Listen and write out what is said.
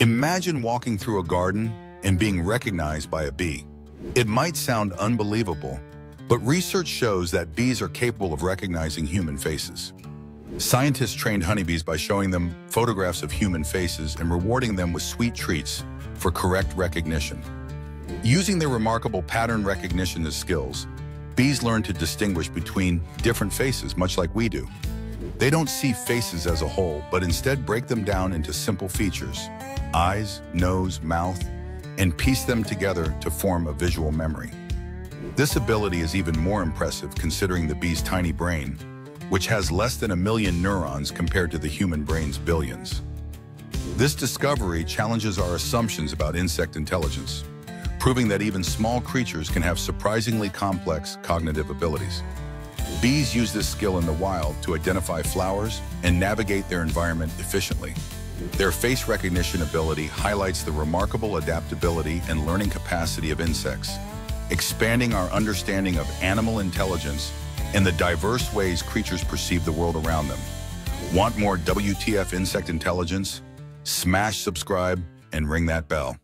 Imagine walking through a garden and being recognized by a bee. It might sound unbelievable, but research shows that bees are capable of recognizing human faces. Scientists trained honeybees by showing them photographs of human faces and rewarding them with sweet treats for correct recognition. Using their remarkable pattern recognition skills, bees learn to distinguish between different faces, much like we do. They don't see faces as a whole, but instead break them down into simple features, eyes, nose, mouth, and piece them together to form a visual memory. This ability is even more impressive considering the bee's tiny brain, which has less than a million neurons compared to the human brain's billions. This discovery challenges our assumptions about insect intelligence, proving that even small creatures can have surprisingly complex cognitive abilities. Bees use this skill in the wild to identify flowers and navigate their environment efficiently. Their face recognition ability highlights the remarkable adaptability and learning capacity of insects, expanding our understanding of animal intelligence and the diverse ways creatures perceive the world around them. Want more WTF insect intelligence? Smash subscribe and ring that bell.